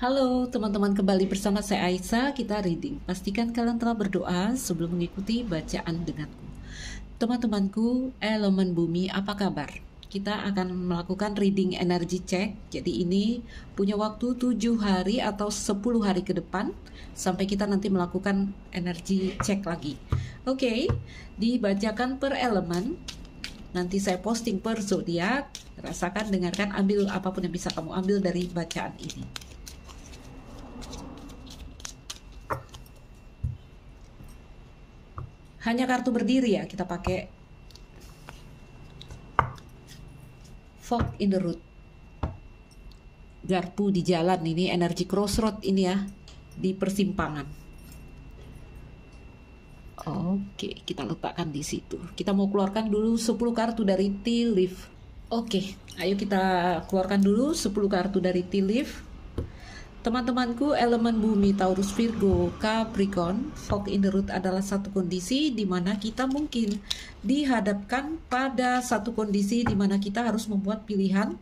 Halo teman-teman kembali bersama saya Aisyah. Kita reading pastikan kalian telah berdoa sebelum mengikuti bacaan denganku. Teman-temanku elemen bumi apa kabar? Kita akan melakukan reading energy check. Jadi ini punya waktu 7 hari atau 10 hari ke depan sampai kita nanti melakukan energy check lagi. Oke okay, dibacakan per elemen nanti saya posting per zodiak. Rasakan dengarkan ambil apa pun yang bisa kamu ambil dari bacaan ini hanya kartu berdiri ya kita pakai. Fog in the road. Garpu di jalan ini energi crossroad ini ya di persimpangan. Oke kita letakkan di situ. Kita mau keluarkan dulu 10 kartu dari tea leaf oke ayo kita keluarkan dulu 10 kartu dari tea leaf Teman-temanku, elemen bumi Taurus Virgo Capricorn, fog in the root adalah satu kondisi di mana kita mungkin dihadapkan pada satu kondisi di mana kita harus membuat pilihan,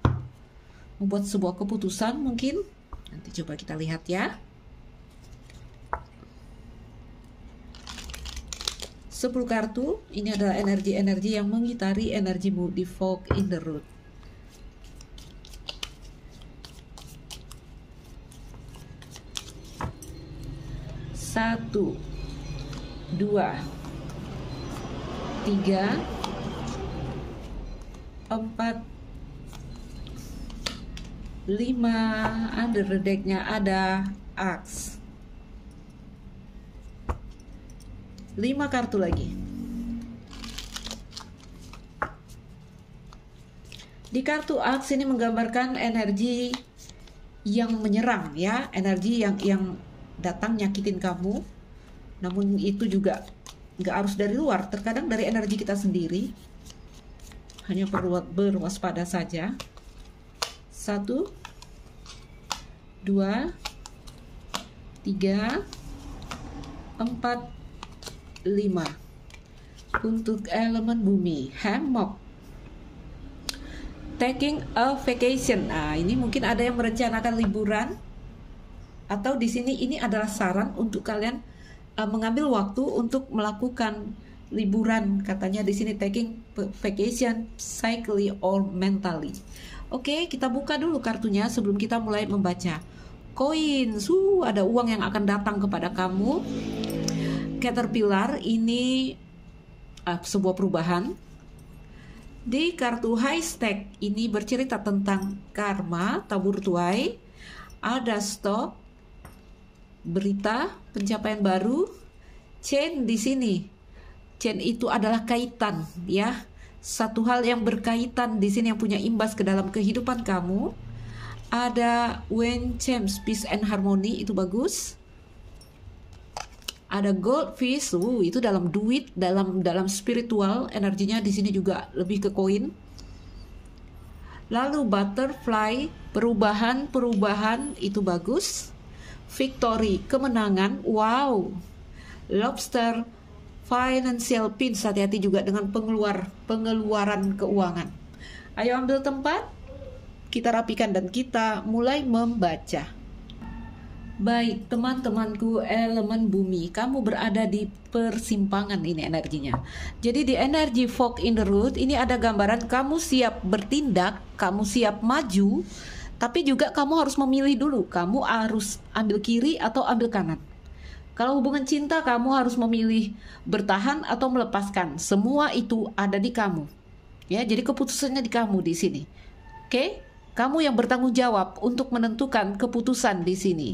membuat sebuah keputusan mungkin. Nanti coba kita lihat ya. Sepuluh kartu, ini adalah energi-energi yang mengitari energimu di fog in the root. Satu dua tiga empat lima. Under decknya ada axe lima kartu lagi. Di kartu axe ini menggambarkan energi yang menyerang ya. Energi yang yang datang nyakitin kamu namun itu juga nggak harus dari luar. Terkadang dari energi kita sendiri hanya perlu berwaspada saja. Satu dua tiga empat lima. Untuk elemen bumi hammock taking a vacation. Nah ini mungkin ada yang merencanakan liburan atau di sini ini adalah saran untuk kalian uh, mengambil waktu untuk melakukan liburan katanya di sini taking vacation psychically or mentally. Oke, okay, kita buka dulu kartunya sebelum kita mulai membaca. Koin, su ada uang yang akan datang kepada kamu. Caterpillar ini uh, sebuah perubahan. Di kartu high stack ini bercerita tentang karma, tabur tuai, ada stop, berita pencapaian baru chain di sini. Chain itu adalah kaitan ya. Satu hal yang berkaitan di sini yang punya imbas ke dalam kehidupan kamu. Ada when James peace and harmony itu bagus. Ada goldfish uh, itu dalam duit dalam dalam spiritual energinya di sini juga lebih ke koin. Lalu butterfly perubahan perubahan itu bagus victory, kemenangan, wow. Lobster, financial pins, hati-hati juga dengan pengeluar pengeluaran keuangan. Ayo ambil tempat, kita rapikan dan kita mulai membaca. Baik, teman-temanku elemen bumi, kamu berada di persimpangan ini energinya. Jadi di energi fog in the road ini ada gambaran kamu siap bertindak, kamu siap maju, tapi juga kamu harus memilih dulu, kamu harus ambil kiri atau ambil kanan. Kalau hubungan cinta, kamu harus memilih bertahan atau melepaskan. Semua itu ada di kamu. Ya, jadi keputusannya di kamu di sini. Oke? Kamu yang bertanggung jawab untuk menentukan keputusan di sini.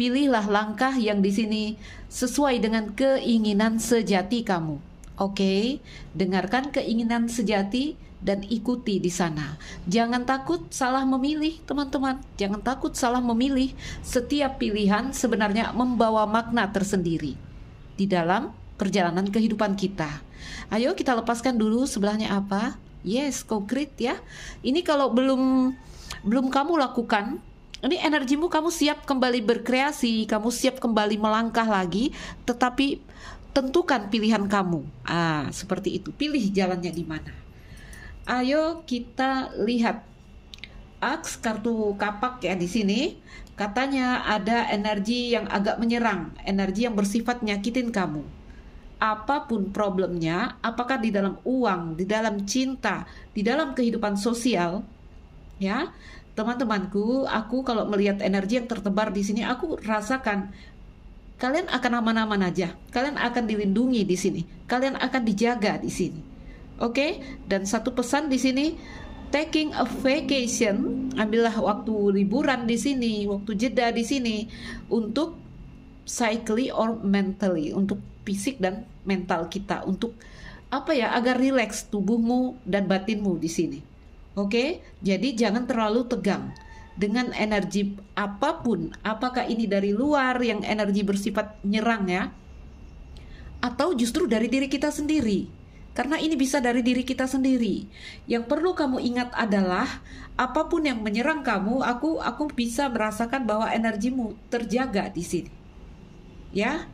Pilihlah langkah yang di sini sesuai dengan keinginan sejati kamu. Oke, dengarkan keinginan sejati dan ikuti di sana. Jangan takut salah memilih, teman-teman. Jangan takut salah memilih. Setiap pilihan sebenarnya membawa makna tersendiri di dalam perjalanan kehidupan kita. Ayo kita lepaskan dulu sebelahnya apa? Yes, konkret ya. Ini kalau belum belum kamu lakukan, ini energimu kamu siap kembali berkreasi, kamu siap kembali melangkah lagi, tetapi tentukan pilihan kamu. Ah, seperti itu. Pilih jalannya di mana. Ayo kita lihat aks kartu kapak ya di sini. Katanya ada energi yang agak menyerang, energi yang bersifat nyakitin kamu. Apa pun problemnya, apakah di dalam uang, di dalam cinta, di dalam kehidupan sosial, ya, teman-temanku, aku kalau melihat energi yang tertebar di sini, aku rasakan kalian akan aman-aman aja. Kalian akan dilindungi di sini. Kalian akan dijaga di sini. Oke? Dan satu pesan di sini, taking a vacation, ambillah waktu liburan di sini, waktu jeda di sini untuk psychically or mentally, untuk fisik dan mental kita, untuk apa ya, agar rileks tubuhmu dan batinmu di sini. Oke, jadi jangan terlalu tegang dengan energi apa pun, apakah ini dari luar yang energi bersifat nyerang ya, atau justru dari diri kita sendiri. Karena ini bisa dari diri kita sendiri. Yang perlu kamu ingat adalah apa pun yang menyerang kamu, aku aku bisa merasakan bahwa energimu terjaga di sini. Ya.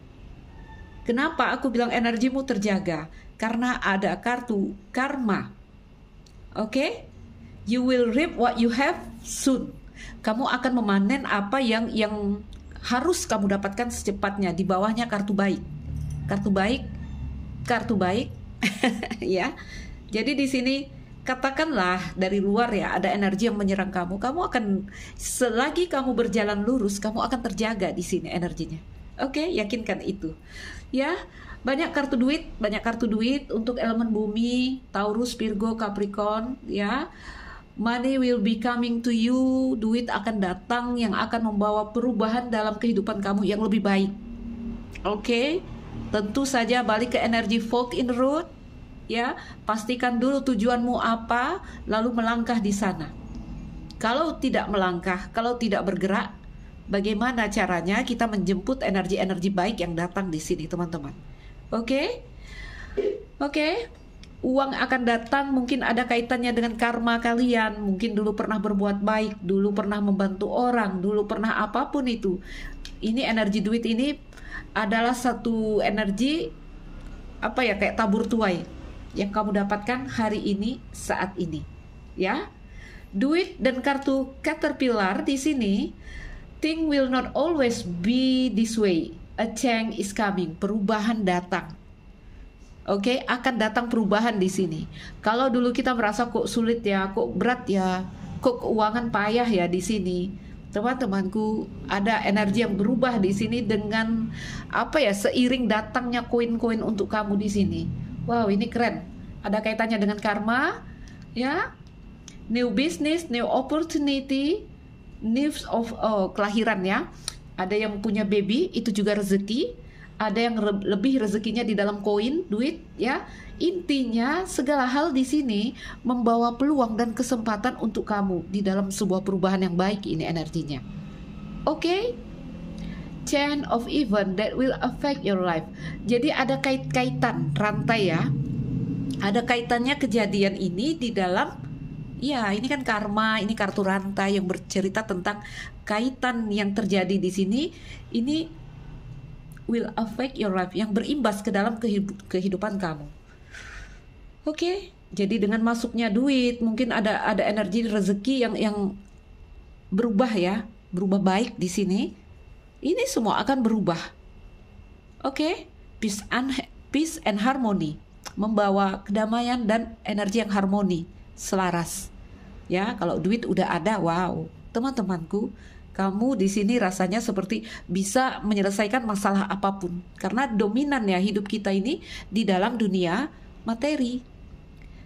Kenapa aku bilang energimu terjaga? Karena ada kartu karma. Oke? Okay? You will reap what you have soon. Kamu akan memanen apa yang yang harus kamu dapatkan secepatnya di bawahnya kartu baik. Kartu baik, kartu baik, ya. Jadi di sini katakanlah dari luar ya ada energi yang menyerang kamu, kamu akan selagi kamu berjalan lurus, kamu akan terjaga di sini energinya. Oke, okay? yakinkan itu. Ya, banyak kartu duit, banyak kartu duit untuk elemen bumi, Taurus, Virgo, Capricorn, ya Money will be coming to you, duit akan datang yang akan membawa perubahan dalam kehidupan kamu yang lebih baik. Oke, okay? tentu saja balik ke energi fork in road, ya. Pastikan dulu tujuanmu apa, lalu melangkah di sana. Kalau tidak melangkah, kalau tidak bergerak, bagaimana caranya kita menjemput energi-energi baik yang datang di sini, teman-teman? Oke, okay? oke. Okay? Uang akan datang mungkin ada kaitannya dengan karma kalian. Mungkin dulu pernah berbuat baik dulu pernah membantu orang dulu pernah apa pun itu. Ini energi duit ini adalah satu energi apa ya kayak tabur tuai yang kamu dapatkan hari ini saat ini ya. Duit dan kartu caterpillar di sini thing will not always be this way. A change is coming perubahan datang Oke, okay? akan datang perubahan di sini. Kalau dulu kita merasa kok sulit ya, kok berat ya, kok keuangan payah ya di sini. Teman-temanku, ada energi yang berubah di sini dengan apa ya, seiring datangnya koin-koin untuk kamu di sini. Wow, ini keren. Ada kaitannya dengan karma, ya. New business, new opportunity, news of oh, kelahiran ya. Ada yang punya baby, itu juga rezeki ada yang re lebih rezekinya di dalam koin, duit, ya. Intinya segala hal di sini membawa peluang dan kesempatan untuk kamu di dalam sebuah perubahan yang baik ini energinya. Oke? Okay? Chain of event that will affect your life. Jadi ada kait-kaitan rantai ya. Ada kaitannya kejadian ini di dalam Ya, ini kan karma, ini kartu rantai yang bercerita tentang kaitan yang terjadi di sini. Ini will affect your life yang berimbas ke dalam kehidupan kamu. Oke, okay? jadi dengan masuknya duit, mungkin ada ada energi rezeki yang yang berubah ya, berubah baik di sini. Ini semua akan berubah. Oke, okay? peace and peace and harmony membawa kedamaian dan energi yang harmoni, selaras. Ya, kalau duit udah ada, wow, teman-temanku, kamu di sini rasanya seperti bisa menyelesaikan masalah apa pun karena dominan ya hidup kita ini di dalam dunia materi.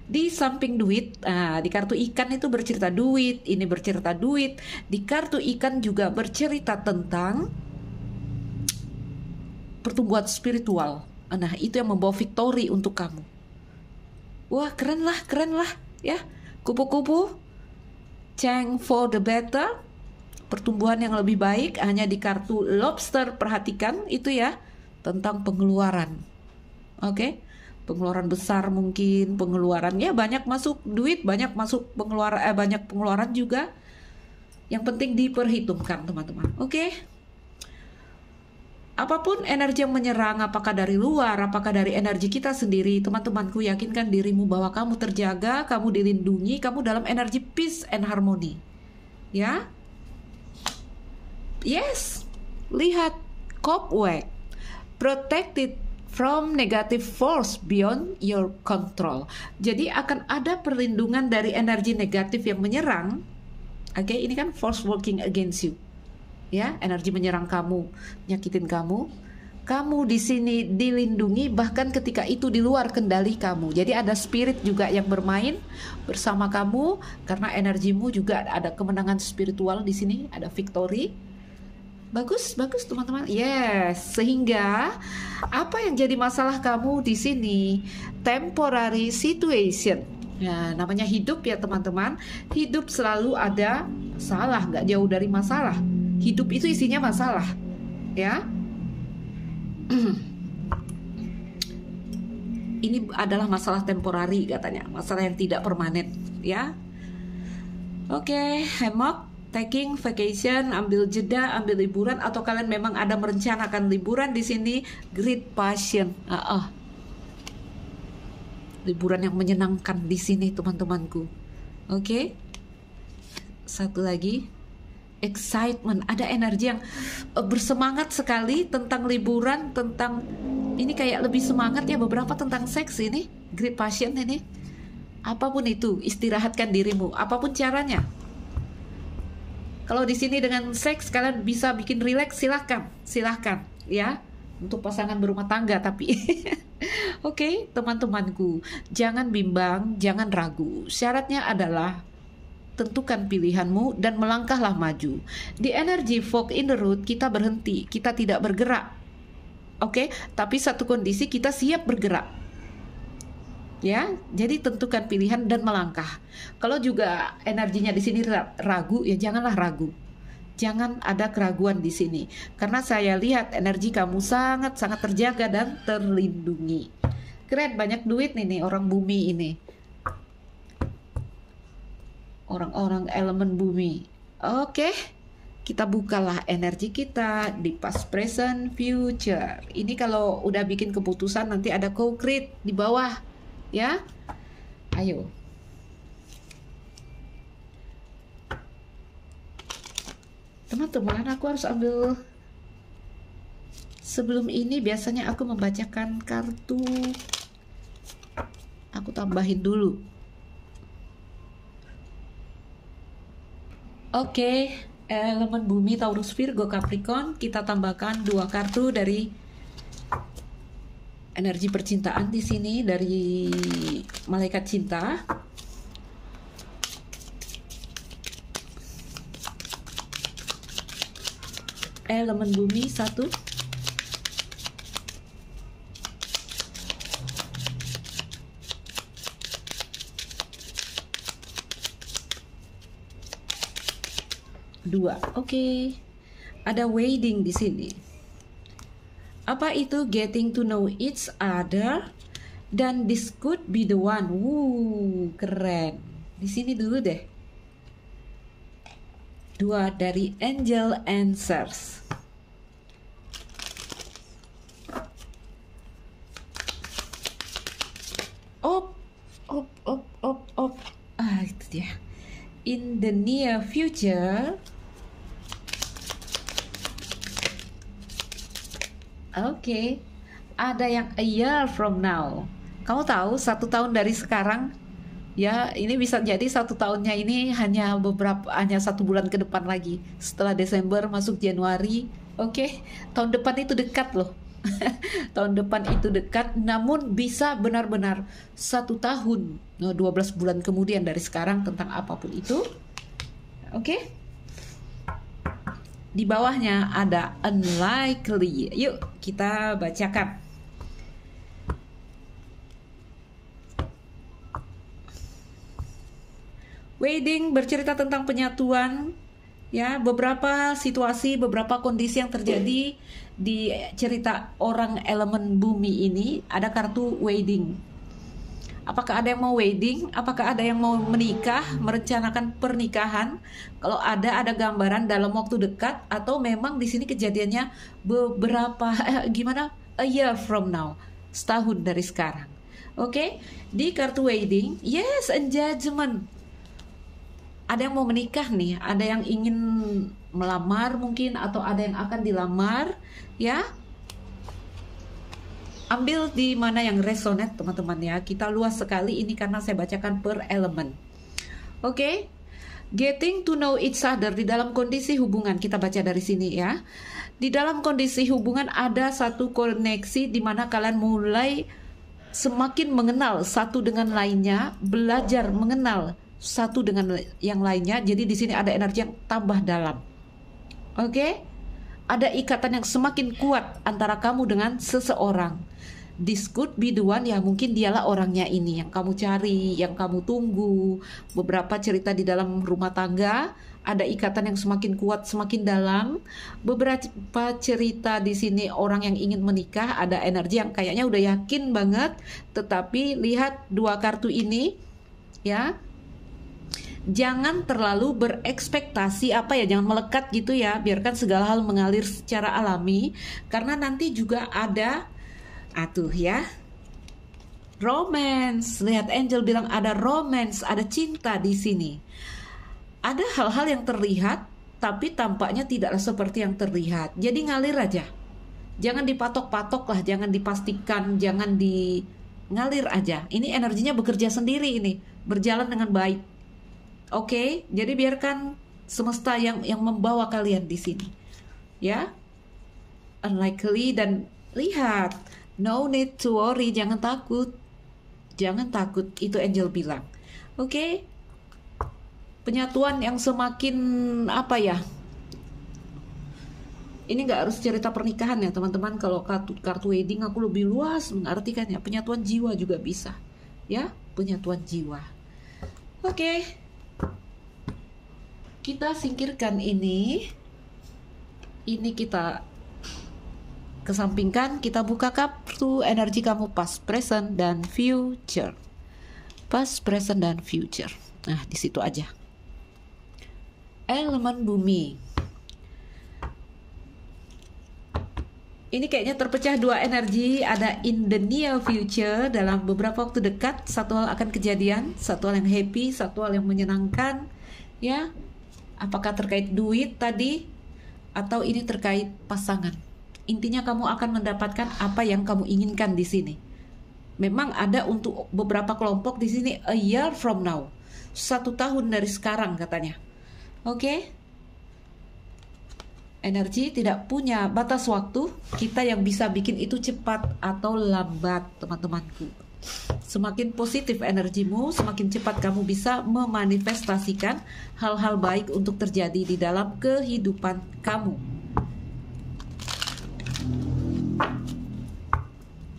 Di samping duit, nah, di kartu ikan itu bercerita duit, ini bercerita duit. Di kartu ikan juga bercerita tentang pertumbuhan spiritual. Nah, itu yang membawa victory untuk kamu. Wah, keren lah, keren lah, ya. Kupu-kupu, Chang for the better, pertumbuhan yang lebih baik hanya di kartu lobster perhatikan itu ya tentang pengeluaran oke okay? pengeluaran besar mungkin pengeluarannya banyak masuk duit banyak masuk pengeluaran eh, banyak pengeluaran juga yang penting diperhitungkan teman-teman oke okay? Apa pun energi yang menyerang, apakah dari luar, apakah dari energi kita sendiri, teman-temanku yakinkan dirimu bahwa kamu terjaga, kamu dilindungi, kamu dalam energi peace and harmony. Ya, Yes, lihat cobweb protected from negative force beyond your control. Jadi akan ada perlindungan dari energi negatif yang menyerang. Oke, okay, ini kan force working against you. Ya, energi menyerang kamu, nyakitin kamu. Kamu di sini dilindungi bahkan ketika itu di luar kendali kamu. Jadi ada spirit juga yang bermain bersama kamu karena energimu juga ada kemenangan spiritual di sini, ada victory Bagus, bagus teman-teman. Yes, sehingga apa yang jadi masalah kamu di sini temporary situation. Ya, namanya hidup ya teman-teman. Hidup selalu ada salah, nggak jauh dari masalah. Hidup itu isinya masalah, ya. Ini adalah masalah temporari katanya, masalah yang tidak permanen, ya. Oke, okay, hemok taking vacation, ambil jeda, ambil liburan atau kalian memang ada merencanakan liburan di sini, great passion. Uh -uh. Liburan yang menyenangkan di sini teman-temanku. Oke. Okay? Satu lagi excitement, ada energi yang uh, bersemangat sekali tentang liburan, tentang ini kayak lebih semangat ya beberapa tentang seks ini, great passion ini. Apa pun itu, istirahatkan dirimu, apa pun caranya kalau di sini dengan seks kalian bisa bikin rileks silahkan, silahkan ya untuk pasangan berumah tangga tapi oke okay, teman-temanku jangan bimbang, jangan ragu. Syaratnya adalah tentukan pilihanmu dan melangkahlah maju. Di energy fog in the road kita berhenti, kita tidak bergerak. Oke, okay? tapi satu kondisi kita siap bergerak ya jadi tentukan pilihan dan melangkah. Kalau juga energinya di sini ragu ya janganlah ragu. Jangan ada keraguan di sini. Karena saya lihat energi kamu sangat sangat terjaga dan terlindungi. Keren banyak duit nih nih orang bumi ini. Orang-orang elemen bumi. Oke kita bukalah energi kita di past, present, future. Ini kalau udah bikin keputusan nanti ada concrete di bawah ya? Ayo. Teman-teman aku harus ambil sebelum ini biasanya aku membacakan kartu. Aku tambahin dulu. Oke okay. elemen bumi Taurus Virgo Capricorn kita tambahkan dua kartu dari energi percintaan di sini dari malaikat cinta. Elemen bumi satu. Dua, oke. Okay. Ada wedding di sini. Apa itu getting to know each other? Dan this could be the one. Wuh, keren. Di sini dulu deh. Dua dari Angel Answers. Op, op, op, op, op. Ah, itu dia. In the near future, Oke, okay. ada yang a year from now. Kamu tahu satu tahun dari sekarang, ya ini bisa jadi satu tahunnya ini hanya beberapa, hanya satu bulan ke depan lagi. Setelah Desember masuk Januari, oke, okay. tahun depan itu dekat loh. tahun depan itu dekat, namun bisa benar-benar satu tahun, 12 bulan kemudian dari sekarang tentang apa pun itu. Oke. Okay? Di bawahnya ada unlikely. Yuk kita bacakan. Wedding bercerita tentang penyatuan ya beberapa situasi beberapa kondisi yang terjadi di cerita orang elemen bumi ini ada kartu wedding Apakah ada yang mau wedding? Apakah ada yang mau menikah, merencanakan pernikahan? Kalau ada, ada gambaran dalam waktu dekat atau memang di sini kejadiannya beberapa eh, gimana? A year from now, setahun dari sekarang. Oke, okay? di kartu wedding, yes, engagement. Ada yang mau menikah nih, ada yang ingin melamar mungkin atau ada yang akan dilamar ya ambil di mana yang resonate teman-teman ya kita luas sekali ini karena saya bacakan per elemen oke okay? getting to know each other di dalam kondisi hubungan kita baca dari sini ya di dalam kondisi hubungan ada satu koneksi di mana kalian mulai semakin mengenal satu dengan lainnya belajar mengenal satu dengan yang lainnya jadi di sini ada energi yang tambah dalam oke okay? ada ikatan yang semakin kuat antara kamu dengan seseorang. This could be the one ya mungkin dialah orangnya ini yang kamu cari, yang kamu tunggu. Beberapa cerita di dalam rumah tangga ada ikatan yang semakin kuat, semakin dalam. Beberapa cerita di sini orang yang ingin menikah ada energi yang kayaknya udah yakin banget, tetapi lihat dua kartu ini ya jangan terlalu berekspektasi apa ya jangan melekat gitu ya biarkan segala hal mengalir secara alami karena nanti juga ada atuh ya romance lihat Angel bilang ada romance ada cinta di sini ada hal-hal yang terlihat tapi tampaknya tidaklah seperti yang terlihat jadi ngalir aja jangan dipatok-patok lah jangan dipastikan jangan di ngalir aja ini energinya bekerja sendiri ini berjalan dengan baik Oke, okay? jadi biarkan semesta yang yang membawa kalian di sini. Ya. Unlikely dan lihat, no need to worry, jangan takut. Jangan takut, itu angel bilang. Oke. Okay? Penyatuan yang semakin apa ya? Ini nggak harus cerita pernikahan ya teman-teman. Kalau kartu kartu wedding aku lebih luas mengartikannya. Penyatuan jiwa juga bisa, ya penyatuan jiwa. Oke. Okay kita singkirkan ini ini kita kesampingkan kita buka kartu energi kamu past present dan future. Past present dan future. Nah di situ aja. Elemen bumi. Ini kayaknya terpecah dua energi. Ada in the near future dalam beberapa waktu dekat satu hal akan kejadian satu hal yang happy satu hal yang menyenangkan ya. Apakah terkait duit tadi atau ini terkait pasangan? Intinya kamu akan mendapatkan apa yang kamu inginkan di sini. Memang ada untuk beberapa kelompok di sini a year from now. Satu tahun dari sekarang katanya. Oke? Okay? Energi tidak punya batas waktu, kita yang bisa bikin itu cepat atau lambat, teman-temanku. Semakin positif energimu, semakin cepat kamu bisa memanifestasikan hal-hal baik untuk terjadi di dalam kehidupan kamu.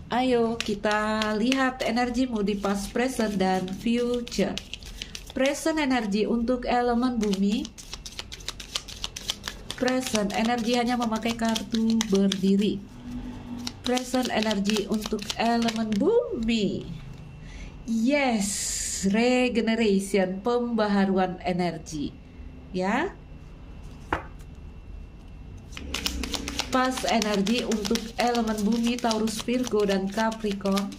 Ayo kita lihat energimu di past, present, dan future. Present energi untuk elemen bumi. Present energi hanya memakai kartu berdiri present energi untuk elemen bumi. Yes, regeneration, pembaharuan energi. Ya. Pas energi untuk elemen bumi Taurus, Virgo dan Capricorn.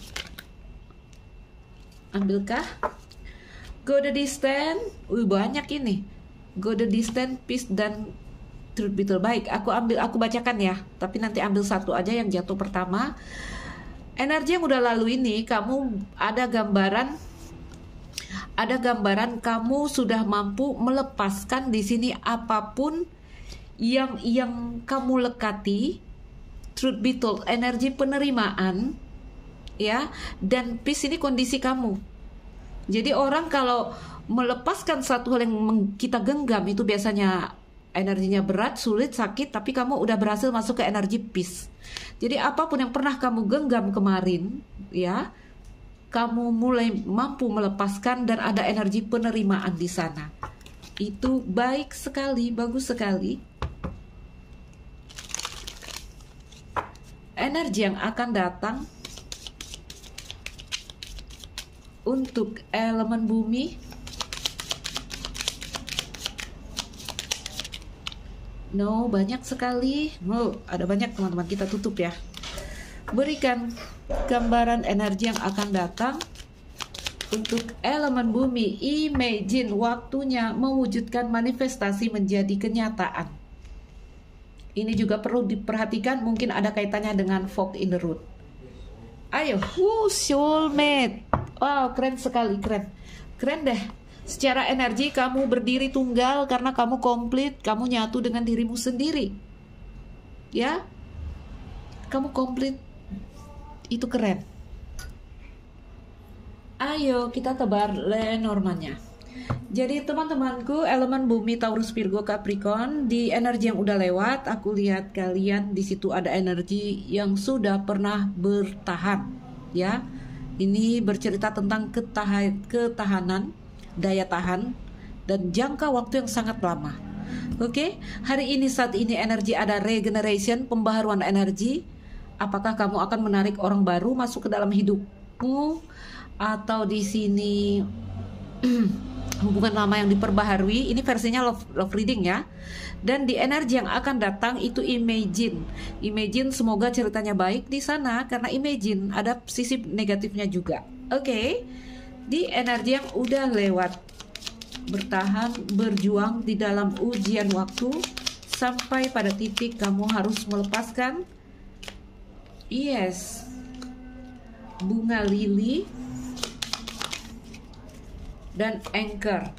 Ambilkah? Go the distance. Wih, banyak ini. Go the distance, peace dan truth be baik aku ambil aku bacakan ya tapi nanti ambil satu aja yang jatuh pertama energi yang udah lalu ini kamu ada gambaran ada gambaran kamu sudah mampu melepaskan di sini apa pun yang yang kamu lekati truth be told energi penerimaan ya dan peace ini kondisi kamu jadi orang kalau melepaskan satu hal yang kita genggam itu biasanya energinya berat, sulit, sakit, tapi kamu udah berhasil masuk ke energi peace. Jadi apa pun yang pernah kamu genggam kemarin, ya, kamu mulai mampu melepaskan dan ada energi penerimaan di sana. Itu baik sekali, bagus sekali. Energi yang akan datang untuk elemen bumi No, banyak sekali. Oh, ada banyak teman-teman kita tutup ya. Berikan gambaran energi yang akan datang untuk elemen bumi. Imagine waktunya mewujudkan manifestasi menjadi kenyataan. Ini juga perlu diperhatikan mungkin ada kaitannya dengan fog in the root. Ayo, wuh, soulmate. Wow, keren sekali, keren. Keren deh. Secara energi kamu berdiri tunggal karena kamu komplit, kamu nyatu dengan dirimu sendiri. Ya. Kamu komplit. Itu keren. Ayo kita tebar Lenormandnya. Jadi teman-temanku elemen bumi Taurus Virgo Capricorn di energi yang udah lewat aku lihat kalian di situ ada energi yang sudah pernah bertahan ya. Ini bercerita tentang ketahan, ketahanan, daya tahan dan jangka waktu yang sangat lama. Oke, hari ini saat ini energi ada regeneration, pembaharuan energi. Apakah kamu akan menarik orang baru masuk ke dalam hidupmu? atau di sini hubungan lama yang diperbaharui ini versinya love, love reading ya. Dan di energi yang akan datang itu imagine. Imagine semoga ceritanya baik di sana karena imagine ada sisi negatifnya juga. Oke okay? di energi yang udah lewat. Bertahan berjuang di dalam ujian waktu sampai pada titik kamu harus melepaskan. Yes. Bunga lili dan anchor.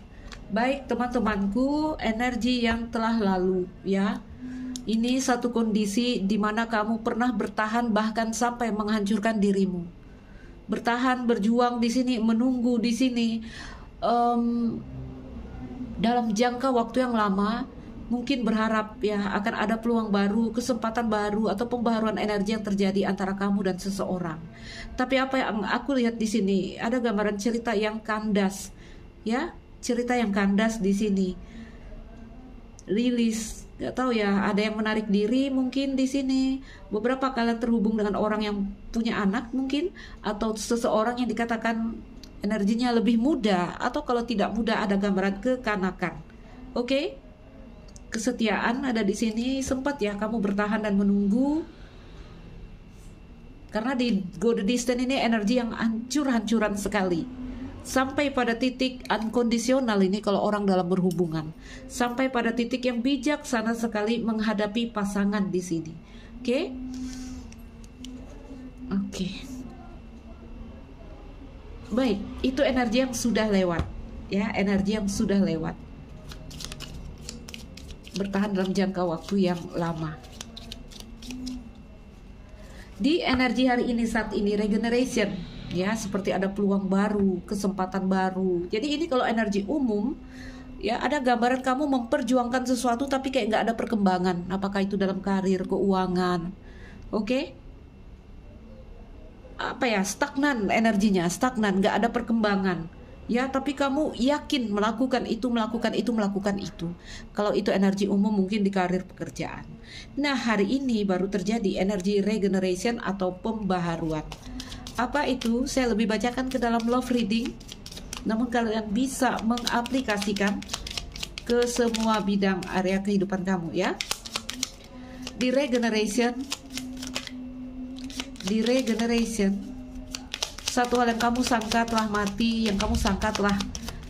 Baik teman-temanku, energi yang telah lalu ya. Ini satu kondisi di mana kamu pernah bertahan bahkan sampai menghancurkan dirimu. Bertahan, berjuang di sini, menunggu di sini um, dalam jangka waktu yang lama mungkin berharap ya akan ada peluang baru, kesempatan baru atau pembaharuan energi yang terjadi antara kamu dan seseorang. Tapi apa yang aku lihat di sini ada gambaran cerita yang kandas ya cerita yang kandas di sini. Rilis nggak tahu ya ada yang menarik diri mungkin di sini. Beberapa kali terhubung dengan orang yang punya anak mungkin atau seseorang yang dikatakan energinya lebih muda atau kalau tidak muda ada gambaran kekanakan. Oke? Okay? kesetiaan ada di sini. Sempat ya kamu bertahan dan menunggu. Karena di go distance ini energi yang hancur-hancuran sekali sampai pada titik unconditional ini kalau orang dalam berhubungan. Sampai pada titik yang bijaksana sekali menghadapi pasangan di sini. Oke? Okay? oke. Okay. baik itu energi yang sudah lewat ya. Energi yang sudah lewat. Bertahan dalam jangka waktu yang lama. Di energi hari ini saat ini regeneration ya seperti ada peluang baru, kesempatan baru. Jadi ini kalau energi umum ya ada gambaran kamu memperjuangkan sesuatu tapi kayak nggak ada perkembangan. Apakah itu dalam karir, keuangan, oke? Okay? Apa ya stagnan energinya, stagnan, nggak ada perkembangan. Ya, tapi kamu yakin melakukan itu, melakukan itu, melakukan itu. Kalau itu energi umum mungkin di karir pekerjaan. Nah, hari ini baru terjadi energi regeneration atau pembaharuan. Apa itu? Saya lebih bacakan ke dalam love reading. Namun kalian bisa mengaplikasikan ke semua bidang area kehidupan kamu ya. Di regeneration di regeneration satu hal yang kamu sangka telah mati, yang kamu sangka telah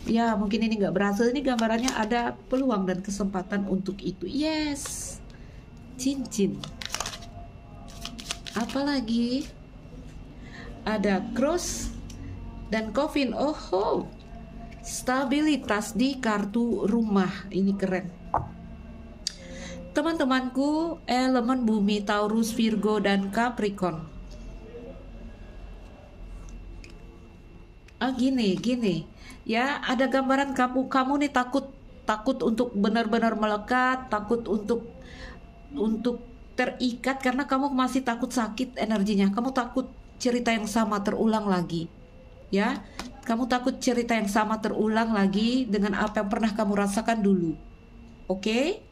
ya mungkin ini nggak berhasil ini gambarannya ada peluang dan kesempatan untuk itu yes cincin apalagi ada cross dan coffin. Oh, oh. stabilitas di kartu rumah. Ini keren. Teman-temanku, elemen bumi Taurus, Virgo, dan Capricorn. Ah, gini, gini. Ya, ada gambaran kamu kamu nih takut takut untuk benar-benar melekat, takut untuk untuk terikat karena kamu masih takut sakit energinya. Kamu takut cerita yang sama terulang lagi. Ya, kamu takut cerita yang sama terulang lagi dengan apa yang pernah kamu rasakan dulu. Oke?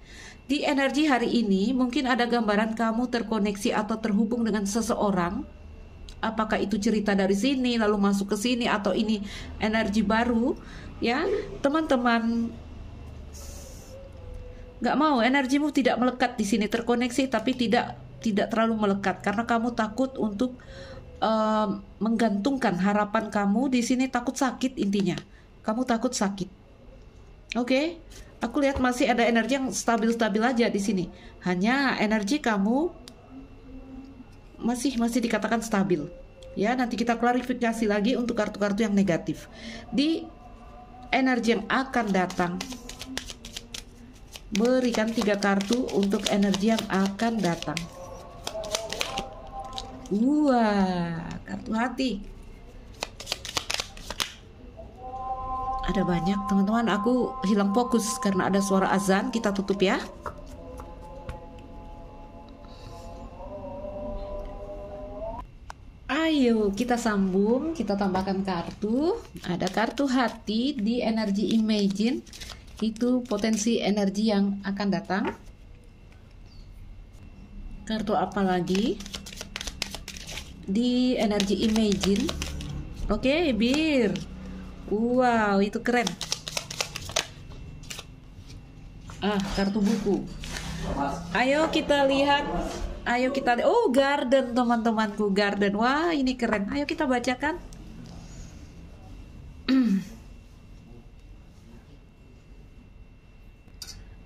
Di energi hari ini mungkin ada gambaran kamu terkoneksi atau terhubung dengan seseorang. Apakah itu cerita dari sini lalu masuk ke sini atau ini energi baru? Ya, teman-teman nggak mau energimu tidak melekat di sini terkoneksi tapi tidak tidak terlalu melekat karena kamu takut untuk uh, menggantungkan harapan kamu di sini takut sakit intinya. Kamu takut sakit. Oke? Okay? Aku lihat masih ada energi yang stabil-stabil aja di sini. Hanya energi kamu masih masih dikatakan stabil. Ya, nanti kita klarifikasi lagi untuk kartu-kartu yang negatif. Di energi yang akan datang berikan tiga kartu untuk energi yang akan datang. Wah, kartu hati. Ada banyak teman-teman. Aku hilang fokus karena ada suara azan. Kita tutup ya. Ayo kita sambung, kita tambahkan kartu. Ada kartu hati di energi imagine. Itu potensi energi yang akan datang. Kartu apa lagi? Di energi imagine. Oke okay, bir. Wow itu keren. Ah kartu buku. Ayo kita lihat. Ayo kita oh garden teman-temanku garden. Wah ini keren. Ayo kita bacakan.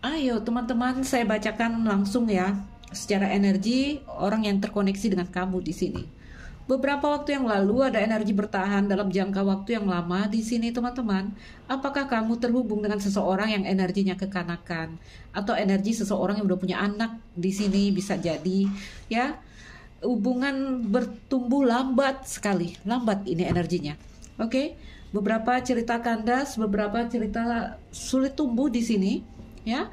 Ayo teman-teman saya bacakan langsung ya. Secara energi orang yang terkoneksi dengan kamu di sini Beberapa waktu yang lalu ada energi bertahan dalam jangka waktu yang lama di sini teman-teman. Apakah kamu terhubung dengan seseorang yang energinya kekanakan atau energi seseorang yang udah punya anak di sini bisa jadi ya. Hubungan bertumbuh lambat sekali, lambat ini energinya. Oke. Okay? Beberapa cerita kandas, beberapa cerita sulit tumbuh di sini ya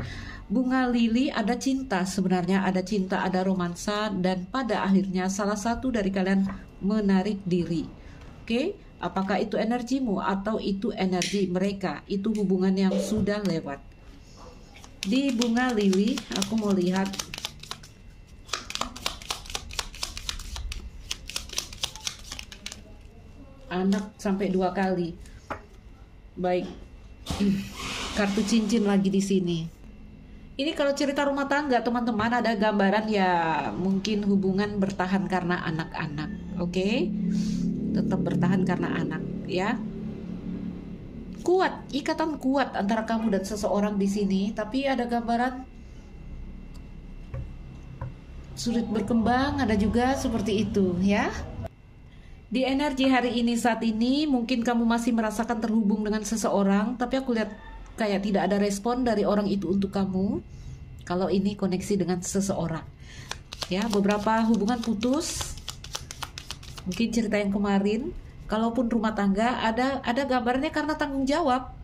bunga lili ada cinta. Sebenarnya ada cinta ada romansa dan pada akhirnya salah satu dari kalian menarik diri. Oke okay? apakah itu energimu atau itu energi mereka? Itu hubungan yang sudah lewat. Di bunga lili aku mau lihat. Anak sampai dua kali. Baik. Kartu cincin lagi di sini ini kalau cerita rumah tangga teman-teman ada gambaran ya mungkin hubungan bertahan karena anak-anak, oke? Okay? Tetap bertahan karena anak, ya. Kuat, ikatan kuat antara kamu dan seseorang di sini, tapi ada gambaran sulit berkembang, ada juga seperti itu, ya. Di energi hari ini saat ini mungkin kamu masih merasakan terhubung dengan seseorang, tapi aku lihat kayak tidak ada respon dari orang itu untuk kamu kalau ini koneksi dengan seseorang. Ya beberapa hubungan putus mungkin cerita yang kemarin kalaupun rumah tangga ada ada gambarnya karena tanggung jawab.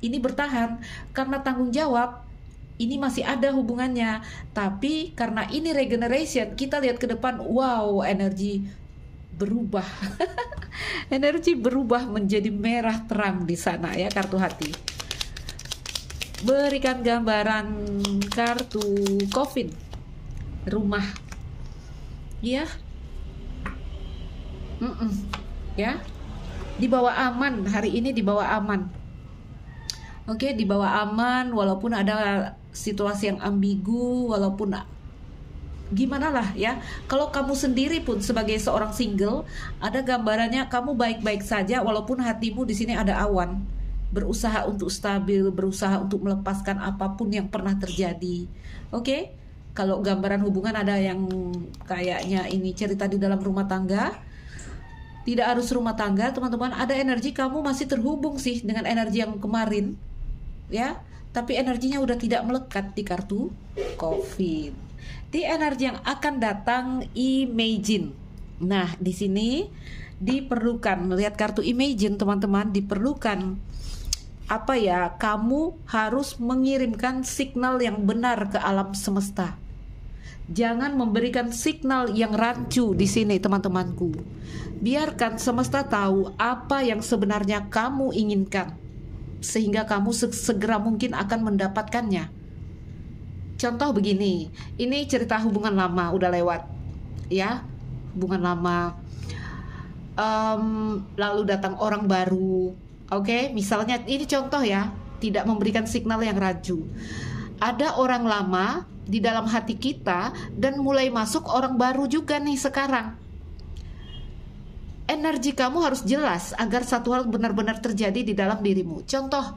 Ini bertahan karena tanggung jawab ini masih ada hubungannya. Tapi karena ini regeneration kita lihat ke depan wow energi berubah. Energi berubah menjadi merah terang di sana ya kartu hati berikan gambaran kartu COVID. Rumah. Ya mm -mm. ya dibawa aman. Hari ini dibawa aman. Oke dibawa aman walaupun ada situasi yang ambigu walaupun gimana lah ya. Kalau kamu sendiri pun sebagai seorang single ada gambarannya kamu baik-baik saja walaupun hatimu di sini ada awan berusaha untuk stabil, berusaha untuk melepaskan apa pun yang pernah terjadi. Oke? Okay? Kalau gambaran hubungan ada yang kayaknya ini cerita di dalam rumah tangga, tidak harus rumah tangga, teman-teman. Ada energi kamu masih terhubung sih dengan energi yang kemarin, ya. Tapi energinya udah tidak melekat di kartu COVID. Di energi yang akan datang, imagine. Nah, di sini diperlukan melihat kartu imagine, teman-teman, diperlukan apa ya kamu harus mengirimkan signal yang benar ke alam semesta. Jangan memberikan signal yang rancu di sini teman-temanku. Biarkan semesta tahu apa yang sebenarnya kamu inginkan sehingga kamu segera mungkin akan mendapatkannya. Contoh begini ini cerita hubungan lama udah lewat ya. Hubungan lama. Um, lalu datang orang baru Oke, okay? misalnya ini contoh ya, tidak memberikan signal yang raju. Ada orang lama di dalam hati kita dan mulai masuk orang baru juga nih sekarang. Energi kamu harus jelas agar satu hal benar-benar terjadi di dalam dirimu. Contoh,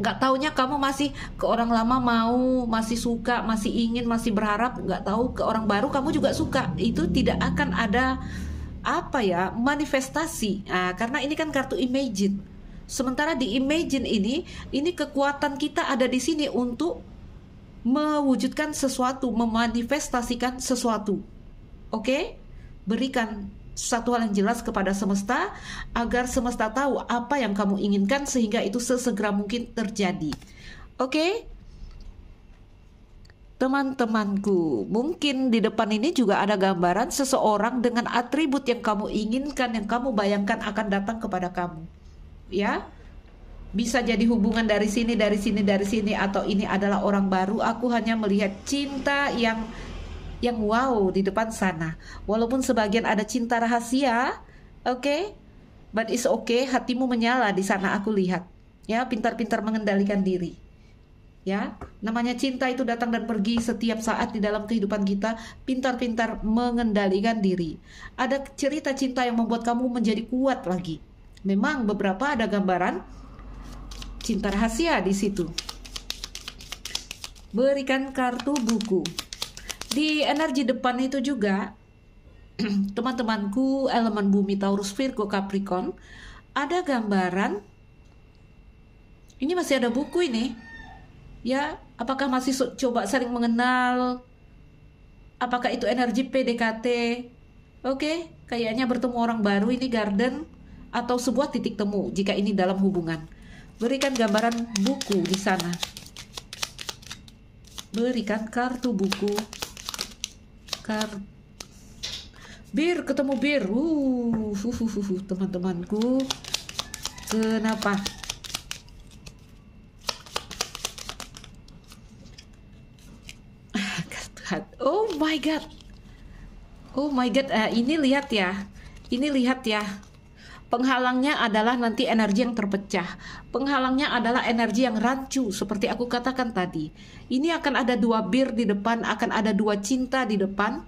nggak taunya kamu masih ke orang lama mau masih suka masih ingin masih berharap nggak tahu ke orang baru kamu juga suka itu tidak akan ada apa ya manifestasi nah, karena ini kan kartu imagine sementara di imagine ini ini kekuatan kita ada di sini untuk mewujudkan sesuatu memanifestasikan sesuatu oke okay? berikan satu hal yang jelas kepada semesta agar semesta tahu apa yang kamu inginkan sehingga itu sesegera mungkin terjadi. Oke? Okay? Teman-temanku, mungkin di depan ini juga ada gambaran seseorang dengan atribut yang kamu inginkan, yang kamu bayangkan akan datang kepada kamu. Ya, bisa jadi hubungan dari sini, dari sini, dari sini, atau ini adalah orang baru. Aku hanya melihat cinta yang yang wow di depan sana. Walaupun sebagian ada cinta rahasia, oke? Okay? But it's okay, hatimu menyala di sana aku lihat. Ya, pintar-pintar mengendalikan diri. Ya, namanya cinta itu datang dan pergi setiap saat di dalam kehidupan kita. Pintar-pintar mengendalikan diri. Ada cerita cinta yang membuat kamu menjadi kuat lagi. Memang beberapa ada gambaran cinta rahasia di situ. Berikan kartu buku di energi depan itu juga teman-temanku elemen bumi Taurus Virgo Capricorn ada gambaran ini masih ada buku ini ya apakah masih coba saling mengenal? Apakah itu energi PDKT oke okay, kayaknya bertemu orang baru ini garden atau sebuah titik temu jika ini dalam hubungan. Berikan gambaran buku di sana. Berikan kartu buku. Bakar bir ketemu bir. Uh, uh, uh, uh, uh teman-temanku. Kenapa oh my god oh my god uh, ini lihat ya ini lihat ya Penghalangnya adalah nanti energi yang terpecah. Penghalangnya adalah energi yang rancu, seperti aku katakan tadi. Ini akan ada dua bir di depan, akan ada dua cinta di depan.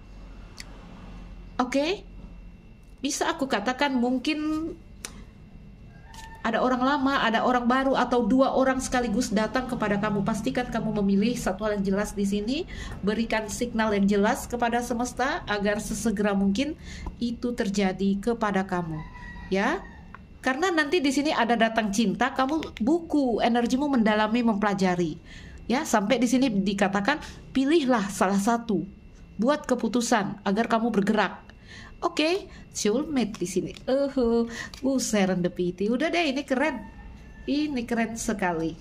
Oke, okay? bisa aku katakan mungkin ada orang lama, ada orang baru, atau dua orang sekaligus datang kepada kamu. Pastikan kamu memilih satu hal yang jelas di sini. Berikan signal yang jelas kepada semesta agar sesegera mungkin itu terjadi kepada kamu. Ya? Karena nanti di sini ada datang cinta kamu buku energimu mendalami mempelajari. Ya? Sampai di sini dikatakan pilihlah salah satu. Buat keputusan agar kamu bergerak oke okay, soulmate di sini. Uh, uh serendipity udah deh ini keren. Ini keren sekali.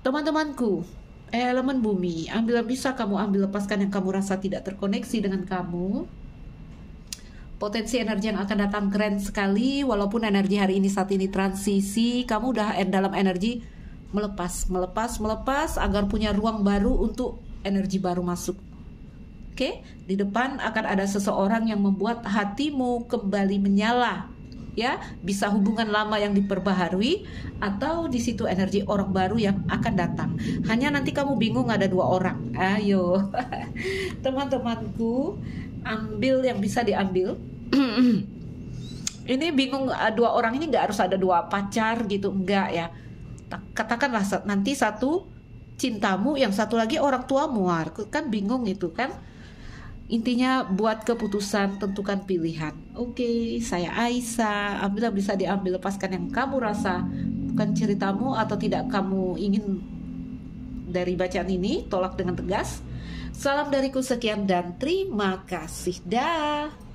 Teman-temanku elemen bumi ambil bisa kamu ambil lepaskan yang kamu rasa tidak terkoneksi dengan kamu. Potensi energi yang akan datang keren sekali walaupun energi hari ini saat ini transisi kamu udah dalam energi melepas melepas melepas agar punya ruang baru untuk energi baru masuk oke? Di depan akan ada seseorang yang membuat hatimu kembali menyala ya. Bisa hubungan lama yang diperbaharui atau di situ energi orang baru yang akan datang. Hanya nanti kamu bingung ada dua orang. Ayo. Teman-temanku ambil yang bisa diambil. Ini bingung eh, dua orang ini nggak harus ada dua pacar gitu enggak ya. Katakanlah nanti satu cintamu yang satu lagi orang tuamu. Kan bingung itu kan intinya buat keputusan tentukan pilihan oke saya Aisyah ambil bisa diambil lepaskan yang kamu rasa bukan ceritamu atau tidak kamu ingin dari bacaan ini tolak dengan tegas Salam dariku sekian dan terima kasih. Dah.